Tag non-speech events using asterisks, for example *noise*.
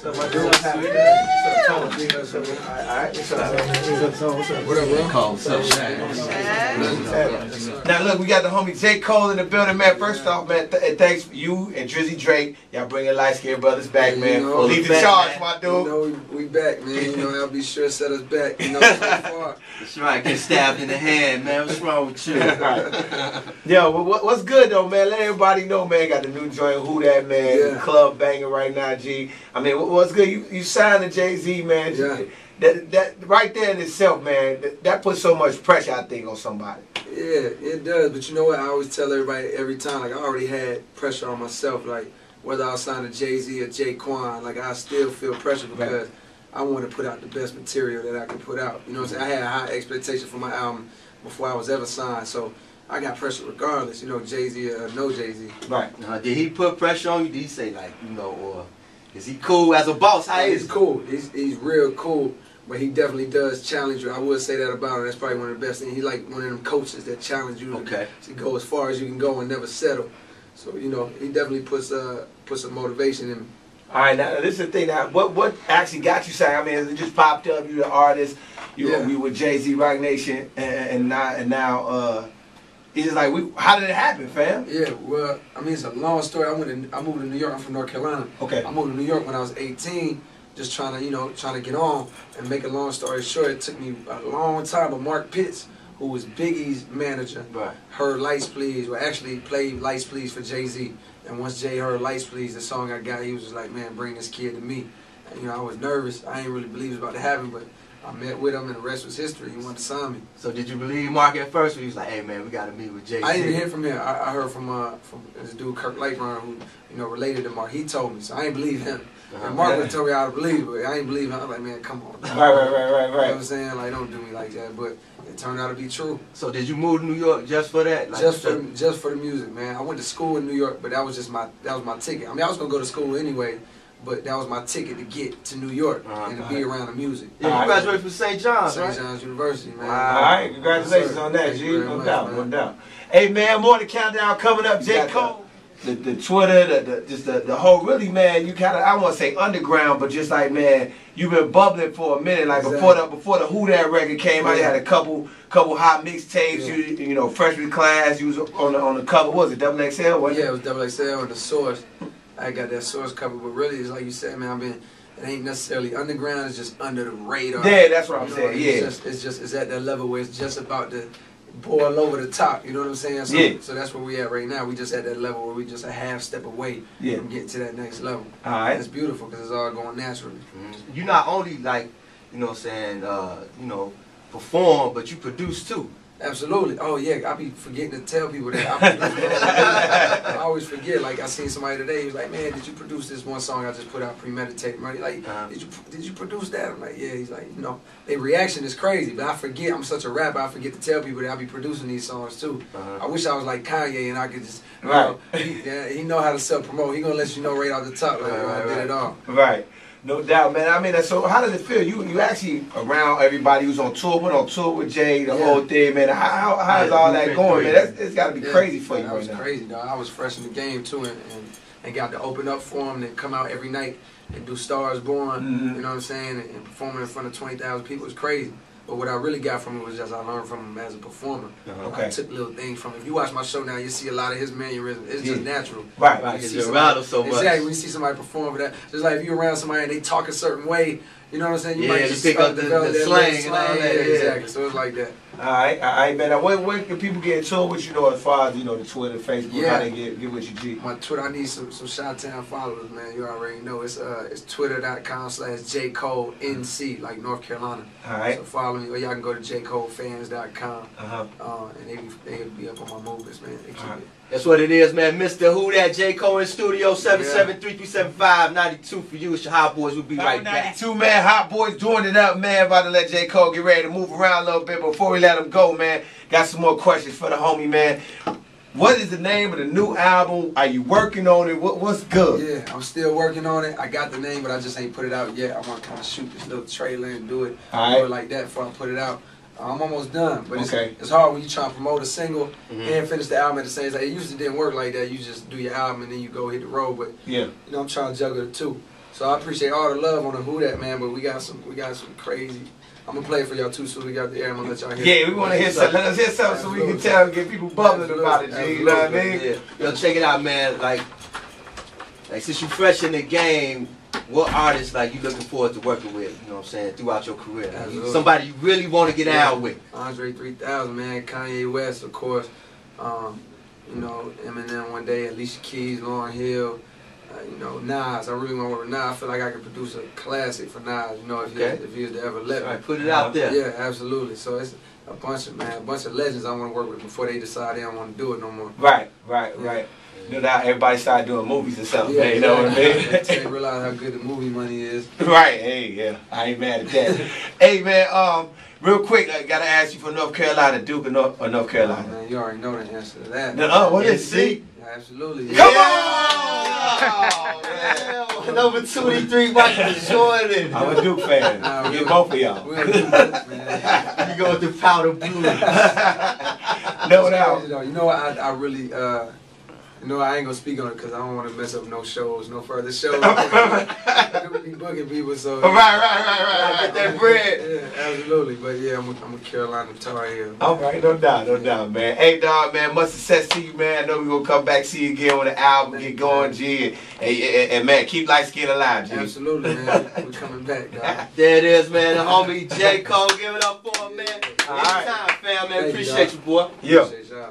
So my dude was happy. What's up, Tony? What's up, man? All right, what's up, man? What's up, Tony? What's up? What up, bro? Cole, what's? Now look, we got the homie J. Cole in the building, man. First off, man, th- thanks for you and Drizzy Drake. Y'all bringing light skinned brothers back, You man. know, Lead the back, charge, man. my You dude. know, we, we back, man. You know, I'll be sure to set us back. You know, so *laughs* far. That's right, get stabbed in the hand, man. What's wrong with you? *laughs* Yo, what, what's good though, man? Let everybody know, man. Got the new joint, Who That Man, Yeah. club banging right now, G. I mean, what- what's good? You you signed to Jay Z, man. Yeah. That that right there in itself, man. That, that puts so much pressure, I think, on somebody. Yeah, it does. But you know what? I always tell everybody every time, like I already had pressure on myself, like whether I was signed to Jay Z or Jay Quan, like I still feel pressure because I want to put out the best material that I can put out. You know what I'm saying? I had a high expectation for my album before I was ever signed, so I got pressure regardless. You know, Jay Z or no Jay Z. Right. Uh, did he put pressure on you? Did he say like, you know, or is he cool as a boss? How He's is he? cool. He's he's real cool. But he definitely does challenge you. I would say that about him. That's probably one of the best things. He's like one of them coaches that challenge you to- Okay. to go as far as you can go and never settle. So you know, he definitely puts uh puts some motivation in. me. All right, now this is the thing. Now, what what actually got you signed? I mean, it just popped up. You're the artist. You Yeah. you with Jay Z, Roc Nation, and, and now and now. uh It's just like, we. How did it happen, fam? Yeah, well, I mean it's a long story. I went to, I moved to New York. I'm from North Carolina. Okay. I moved to New York when I was 18, just trying to, you know, trying to get on. And make a long story short, it took me a long time. But Mark Pitts, who was Biggie's manager, Right. heard Lights Please, well actually played Lights Please for Jay Z. And once Jay heard Lights Please, the song I got, he was just like, man, bring this kid to me. And, you know, I was nervous. I didn't really believe it was about to happen, but I met with him, and the rest was history. He wanted to sign me. So did you believe Mark at first? Or he was like, hey man, we gotta meet with Jay I didn't hear from him. I, I heard from uh, from this dude Kirk Lakeron, who you know related to Mark. He told me, so I didn't believe him. Uh-huh. And Mark would tell me I believe, but I didn't believe him. I'm like, man, come on. Right, right, right, right, You know what I'm saying? Like, don't do me like that. But it turned out to be true. So did you move to New York just for that? Like, just for just for the music, man. I went to school in New York, but that was just my that was my ticket. I mean, I was gonna go to school anyway, but that was my ticket to get to New York Uh-huh. and to be around the music. Yeah, you graduated from St. John's, St. right? John's University, man. All right, congratulations Yes, on that, Thank G. you very No much, doubt, no doubt. Hey, man, more the countdown coming up. J. Cole, the, the Twitter, the, the just the, the whole really, man. You kind of I want to say underground, but just like man, you've been bubbling for a minute. Like before the before the Who That record came out, you had a couple couple hot mixtapes. Yeah. You you know freshman class. You was on the on the cover. What was it double XL? Wasn't Yeah, it? it was double XL and the source. I got that source covered, but really, it's like you said, man. I've been. It ain't necessarily underground. It's just under the radar. Yeah, that's what I'm You know, saying. It's Yeah. just, it's just it's at that level where it's just about to boil over the top. You know what I'm saying? So, Yeah. So that's where we at right now. We just at that level where we just a half step away Yeah. from getting to that next level. All right. And it's beautiful because it's all going naturally. Mhm. You not only like, you know what I'm saying, uh, you know, perform, but you produce too. Absolutely. Oh yeah, I be forgetting to tell people that. I, I always forget. Like I seen somebody today. He was like, "Man, did you produce this one song I just put out, premeditated?" Right? Like, Uh-huh. did you did you produce that? I'm like, "Yeah." He's like, "You know, their reaction is crazy." But I forget. I'm such a rapper. I forget to tell people that I be producing these songs too. Uh-huh. I wish I was like Kanye and I could just. You Right. know, he, yeah, he know how to self promote. He gonna let you know right off the top. Like, Right, yo, I right, did right. it all. Right. No doubt, man. I mean, so how does it feel? You you actually around everybody who's on tour, went on tour with Jay, the Yeah. whole thing, man. How, how how's Yeah, all that going, man? That's, it's got to be Yeah, crazy for you That right was now. crazy, dog. I was fresh in the game too, and, and, and got to open up for him and come out every night and do Stars Born. Mhm. You know what I'm saying? And, and performing in front of twenty thousand people was crazy. But what I really got from him was just I learned from him as a performer. Uh-huh. Okay. I took little things from him. If you watch my show now, you see a lot of his mannerisms. It's just Yeah. natural. Right. Right, You because see you're somebody- around them so much. Exactly. When you see somebody perform for that, just like if you're around somebody and they talk a certain way, you know what I'm saying? You Yeah, might just pick up the- develop the that slang and all that, Yeah, yeah. exactly. So it's like that. All right, all right, man. Now, where, where can people get in tour with you, know, as far as, you know, the Twitter, Facebook, Yeah. how they get, get with you, G? My Twitter, I need some some Shot Town followers, man. You already know it's uh it's twitter.com slash J Cole NC, like North Carolina. All right. So follow me, or y'all can go to jcolefans.com, Uh-huh. uh, and they they'll be up on my movements, man. They keep Alright. it. That's what it is, man. Mr. Who That J. Cole in studio, 773-375-92 for you. It's your hot boys. We'll be right back. 92, man. Hot boys doing it up, man. About to let J. Cole get ready to move around a little bit. Before we let him go, man, got some more questions for the homie, man. What is the name of the new album? Are you working on it? What, what's good? Yeah, I'm still working on it. I got the name, but I just ain't put it out yet. I want to kind of shoot this little trailer and do it, Alright. do it like that before I put it out. I'm almost done, but it's, Okay. it's hard when you try to promote a single Mhm. and finish the album at the same time. It usually didn't work like that. You just do your album and then you go hit the road, but Yeah. you know I'm trying to juggle the two. So I appreciate all the love on the Who That man, but we got some we got some crazy. I'm gonna play it for y'all too soon we got the air. I'm gonna let y'all hear. Yeah, we want to hear something. Let us hear something so we can tell and get people bubbling about it, G. You know what I mean? Yeah. Yo, check it out, man. Like, like since you fresh in the game, what artists like you looking forward to working with? You know what I'm saying throughout your career. Absolutely. somebody you really want to get Yeah. out with. Andre 3000, man, Kanye West, of course. Um, you know, Eminem one day, Alicia Keys, Lauryn Hill. Uh, you know, Nas. I really want to work with Nas. I feel like I could produce a classic for Nas. You know, if Okay. he if he was to ever let me. right, put it out there. Yeah, absolutely. So it's a bunch of man, a bunch of legends I want to work with before they decide they don't want to do it no more. Right, right, right. You know, now everybody started doing movies or something, man. You know what I mean? *laughs* they realize how good the movie money is. *laughs* Right, hey, yeah, I ain't mad at that. *laughs* hey, man, um, real quick, I gotta ask you for North Carolina, Duke or North, or North Carolina? Man, you already know the answer to that. Uh, what is it? Yeah, absolutely. Come Oh, on! man. Number 23, Michael Jordan. I'm a Duke fan. Nah, Get both of y'all. We don't do. You go with the powder blue. *laughs* no doubt. crazy. You know what? I, I really, uh, you know, I ain't gonna speak on it because I don't want to mess up no shows, no further shows. *laughs* I could be booking people, so. Right, right, right, right, right. Get that bread. Yeah, absolutely. But yeah, I'm a, I'm a Carolina Tar Heel. All right, no doubt, no doubt, man. Hey, dog, man, much success to you, man. I know we gonna come back see you again when the album get going, G. And, and, and, and, man, keep light skin alive, G. Absolutely, man. *laughs* We're coming back, dog. There it is, man. The homie J. Cole. Give it up for him, man. All right. Anytime, fam, man. Thank Appreciate dog. you, boy. Yeah.